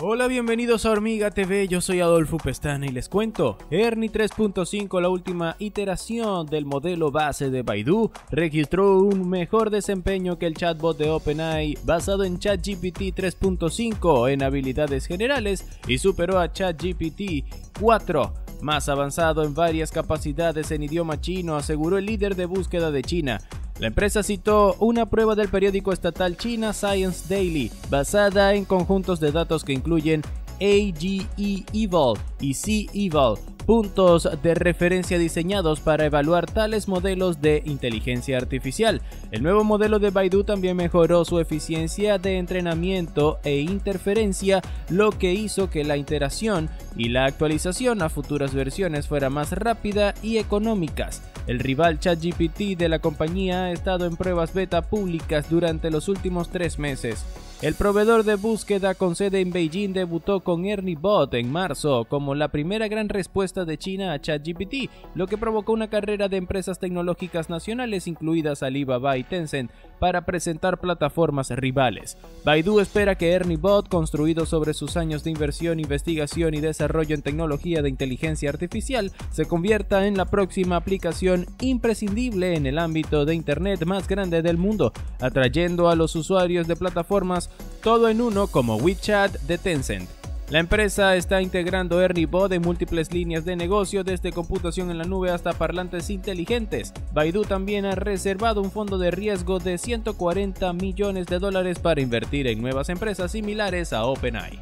Hola, bienvenidos a Hormiga TV, yo soy Adolfo Pestana y les cuento, Ernie 3.5, la última iteración del modelo base de Baidu, registró un mejor desempeño que el chatbot de OpenAI basado en ChatGPT 3.5 en habilidades generales y superó a ChatGPT 4 más avanzado en varias capacidades en idioma chino, aseguró el líder de búsqueda de China. La empresa citó una prueba del periódico estatal China Science Daily, basada en conjuntos de datos que incluyen AGE Evil y C Evil, puntos de referencia diseñados para evaluar tales modelos de inteligencia artificial. El nuevo modelo de Baidu también mejoró su eficiencia de entrenamiento e interferencia, lo que hizo que la iteración y la actualización a futuras versiones fuera más rápida y económicas. El rival ChatGPT de la compañía ha estado en pruebas beta públicas durante los últimos tres meses. El proveedor de búsqueda con sede en Beijing debutó con Ernie Bot en marzo como la primera gran respuesta de China a ChatGPT, lo que provocó una carrera de empresas tecnológicas nacionales incluidas Alibaba y Tencent para presentar plataformas rivales. Baidu espera que Ernie Bot, construido sobre sus años de inversión, investigación y desarrollo en tecnología de inteligencia artificial, se convierta en la próxima aplicación imprescindible en el ámbito de Internet más grande del mundo, atrayendo a los usuarios de plataformas todo en uno como WeChat de Tencent. La empresa está integrando ErnieBot en múltiples líneas de negocio, desde computación en la nube hasta parlantes inteligentes. Baidu también ha reservado un fondo de riesgo de 140 millones de dólares para invertir en nuevas empresas similares a OpenAI.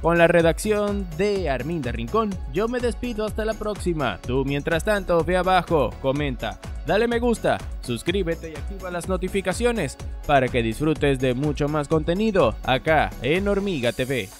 Con la redacción de Arminda Rincón, yo me despido hasta la próxima. Tú mientras tanto, ve abajo, comenta, dale me gusta, suscríbete y activa las notificaciones para que disfrutes de mucho más contenido acá en Hormiga TV.